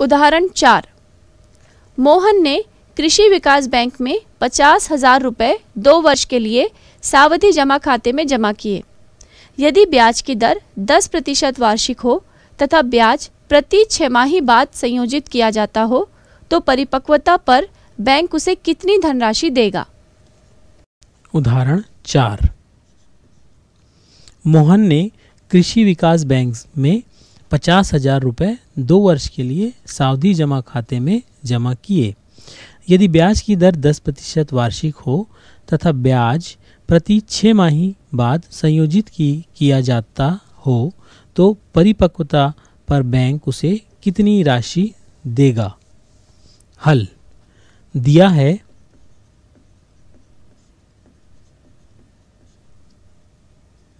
उदाहरण चार। मोहन ने कृषि विकास बैंक में पचास हज़ार रुपये दो वर्ष के लिए सावधि जमा खाते में जमा किए। यदि ब्याज की दर 10 प्रतिशत वार्षिक हो तथा ब्याज प्रति छमाही बाद संयोजित किया जाता हो तो परिपक्वता पर बैंक उसे कितनी धनराशि देगा? उदाहरण चार। मोहन ने कृषि विकास बैंक में पचास हज़ार रुपये दो वर्ष के लिए सावधि जमा खाते में जमा किए। यदि ब्याज की दर 10 प्रतिशत वार्षिक हो तथा ब्याज प्रति छः माही बाद संयोजित की, किया जाता हो तो परिपक्वता पर बैंक उसे कितनी राशि देगा? हल। दिया है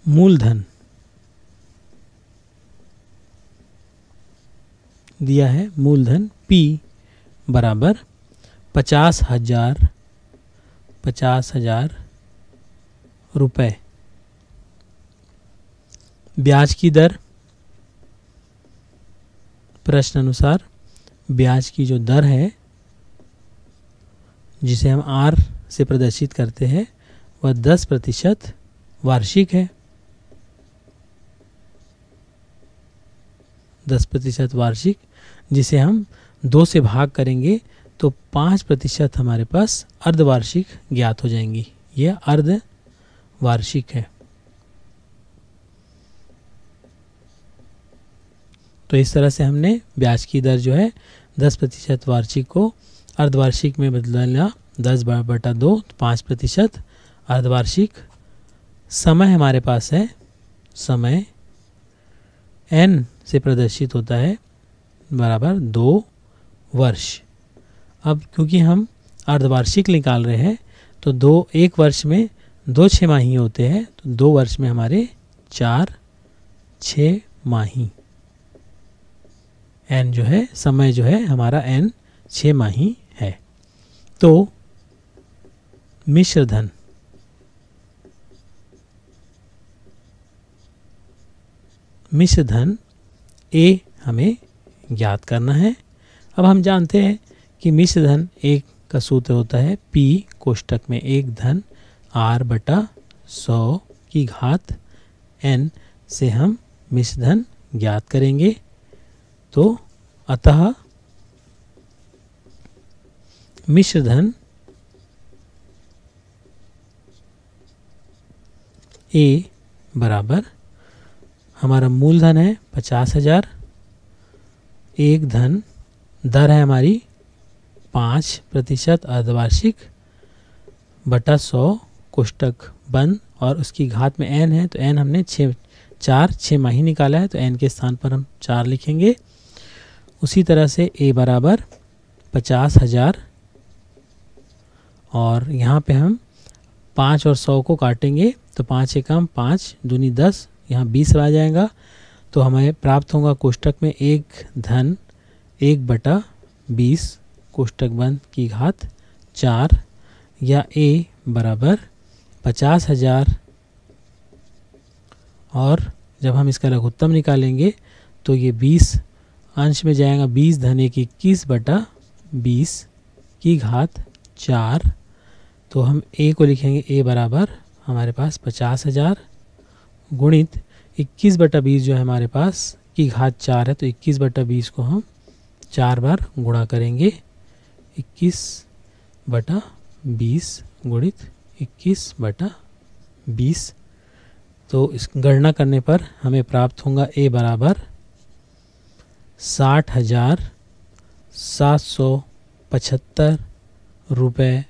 मूलधन। दिया है मूलधन P बराबर पचास हज़ार पचास हज़ार रुपये ब्याज की दर, प्रश्न अनुसार ब्याज की जो दर है, जिसे हम आर से प्रदर्शित करते हैं, वह दस प्रतिशत वार्षिक है। दस प्रतिशत वार्षिक, जिसे हम दो से भाग करेंगे तो पाँच प्रतिशत हमारे पास अर्धवार्षिक ज्ञात हो जाएँगी। यह अर्ध वार्षिक है। तो इस तरह से हमने ब्याज की दर जो है, दस प्रतिशत वार्षिक को अर्धवार्षिक में बदला दस बटा दो तो पाँच प्रतिशत अर्धवार्षिक। समय हमारे पास है, समय एन। से प्रदर्शित होता है बराबर दो वर्ष। अब क्योंकि हम अर्धवार्षिक निकाल रहे हैं तो दो, एक वर्ष में दो छः माही होते हैं तो दो वर्ष में हमारे चार छ माही। एन जो है, समय जो है, हमारा एन छ माही है। तो मिश्र धन। मिश्र धन ए हमें ज्ञात करना है। अब हम जानते हैं कि मिश्र धन एक का सूत्र होता है पी कोष्टक में एक धन आर बटा सौ की घात एन से हम मिश्र धन ज्ञात करेंगे। तो अतः मिश्र धन ए बराबर हमारा मूलधन है पचास हज़ार। एक धन, दर है हमारी पाँच प्रतिशत अर्धवार्षिक बटा सौ कोष्टक बन, और उसकी घात में एन है तो एन हमने छः चार छः माही निकाला है तो एन के स्थान पर हम चार लिखेंगे। उसी तरह से ए बराबर पचास हज़ार, और यहाँ पे हम पाँच और सौ को काटेंगे तो पाँच एकम पाँच दूनी दस यहाँ बीस आ जाएगा तो हमें प्राप्त होगा कोष्टक में एक धन, एक बटा बीस, कोष्टक बंद की घात चार, या ए बराबर पचास हज़ार। और जब हम इसका लघुत्तम निकालेंगे तो ये बीस अंश में जाएगा, बीस धन एक इक्कीस बटा बीस की घात चार। तो हम ए को लिखेंगे, ए बराबर हमारे पास पचास हज़ार। गुणित इक्कीस बटा बीस जो है हमारे पास, की घात चार है तो इक्कीस बटा बीस को हम चार बार गुणा करेंगे। इक्कीस बटा बीस गुणित इक्कीस बटा बीस। तो इस गणना करने पर हमें प्राप्त होगा ए बराबर साठ हज़ार सात सौ पचहत्तर रुपये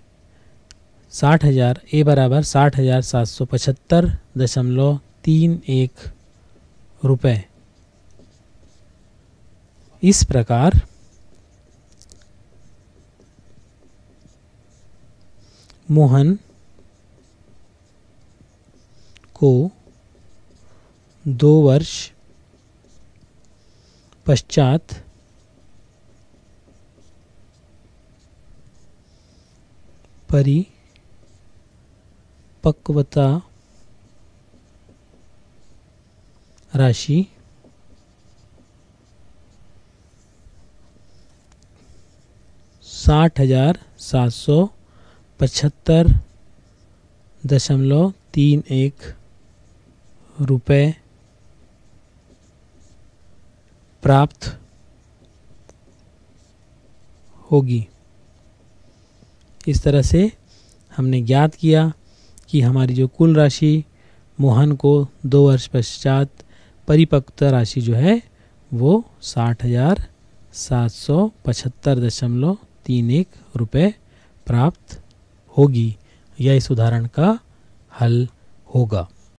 साठ हज़ार, ए बराबर साठ हज़ार सात सौ पचहत्तर दशमलव तीन एक रुपये इस प्रकार मोहन को दो वर्ष पश्चात परिपक्वता राशि। साठ हज़ार सात सौ पचहत्तर दशमलव तीन एक रुपये प्राप्त होगी। इस तरह से हमने ज्ञात किया कि हमारी जो कुल राशि, मोहन को दो वर्ष पश्चात परिपक्वता राशि जो है वो साठ हज़ार सात सौ पचहत्तर दशमलव तीन एक रुपये प्राप्त होगी। यह इस उदाहरण का हल होगा।